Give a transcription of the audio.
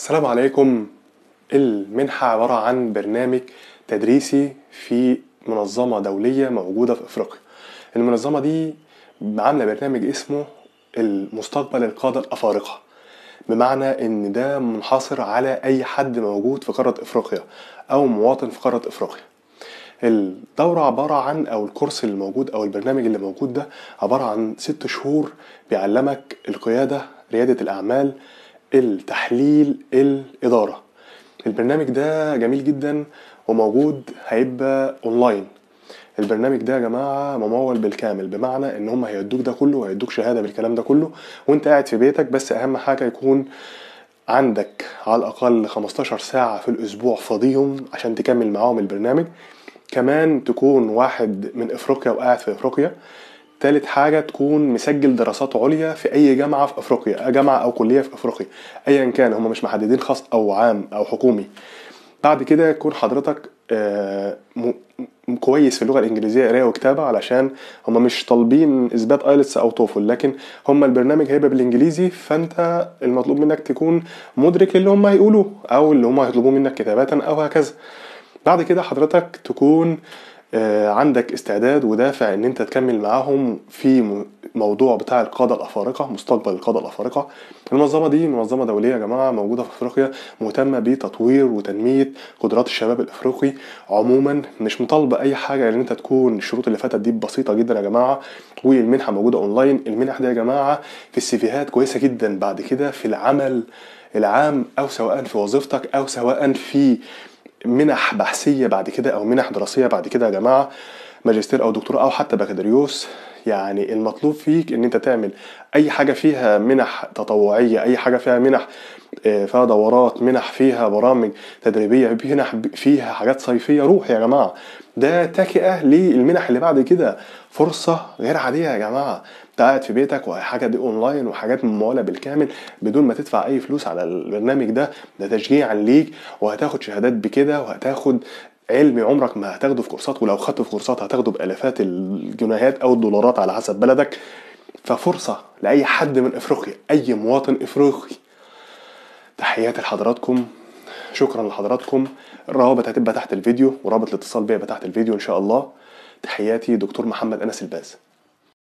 السلام عليكم. المنحة عبارة عن برنامج تدريسي في منظمة دولية موجودة في أفريقيا. المنظمة دي عاملة برنامج اسمه المستقبل القادة الأفارقة بمعنى إن ده منحصر على أي حد موجود في قارة أفريقيا أو مواطن في قارة أفريقيا. الدورة عبارة عن أو الكورس اللي موجود أو البرنامج اللي موجود ده عبارة عن ست شهور بيعلمك القيادة ريادة الأعمال التحليل الإدارة. البرنامج ده جميل جدا وموجود هيبقى أونلاين. البرنامج ده يا جماعة ممول بالكامل بمعنى إن هم هيدوك ده كله وهيدوك شهادة بالكلام ده كله وأنت قاعد في بيتك بس أهم حاجة يكون عندك على الأقل 15 ساعة في الأسبوع فاضيهم عشان تكمل معاهم البرنامج. كمان تكون واحد من إفريقيا وقاعد في إفريقيا. تالت حاجة تكون مسجل دراسات عليا في أي جامعة في أفريقيا جامعة أو كلية في أفريقيا أيا كان هم مش محددين خاص أو عام أو حكومي. بعد كده يكون حضرتك آه، كويس في اللغة الإنجليزية قراية وكتابة علشان هم مش طالبين إثبات آيلتس أو توفل لكن هم البرنامج هيبقى بالإنجليزي فأنت المطلوب منك تكون مدرك اللي هم هيقولوه أو اللي هم هيطلبوه منك كتابة أو هكذا. بعد كده حضرتك تكون عندك استعداد ودافع إن أنت تكمل معاهم في موضوع بتاع القادة الأفارقة مستقبل القادة الأفارقة. المنظمة دي منظمة دولية يا جماعة موجودة في أفريقيا مهتمة بتطوير وتنمية قدرات الشباب الأفريقي. عموما مش مطالبة أي حاجة إن أنت تكون الشروط اللي فاتت دي بسيطة جدا يا جماعة. والمنحة موجودة أونلاين. المنح دي يا جماعة في السيفيهات كويسة جدا. بعد كده في العمل العام أو سواء في وظيفتك أو سواء في منح بحثية بعد كده أو منح دراسية بعد كده يا جماعة ماجستير أو دكتوراه أو حتى بكالوريوس. يعني المطلوب فيك إن أنت تعمل أي حاجة فيها منح تطوعية أي حاجة فيها منح آه، فيها دورات منح فيها برامج تدريبية منح فيها حاجات صيفية روح يا جماعة. ده تكئة للمنح اللي بعد كده. فرصة غير عادية يا جماعة. انت قاعد في بيتك وحاجة دي أونلاين وحاجات ممولة بالكامل بدون ما تدفع أي فلوس على البرنامج ده. ده تشجيعا ليك وهتاخد شهادات بكده وهتاخد علم عمرك ما هتاخده في كورسات ولو خدته في كورسات هتاخده بألافات الجنيهات أو الدولارات على حسب بلدك. ففرصة لأي حد من إفريقيا أي مواطن إفريقي. تحياتي لحضراتكم. شكرا لحضراتكم. الروابط هتبقى تحت الفيديو ورابط الاتصال بيا تحت الفيديو إن شاء الله. تحياتي دكتور محمد أنس الباز.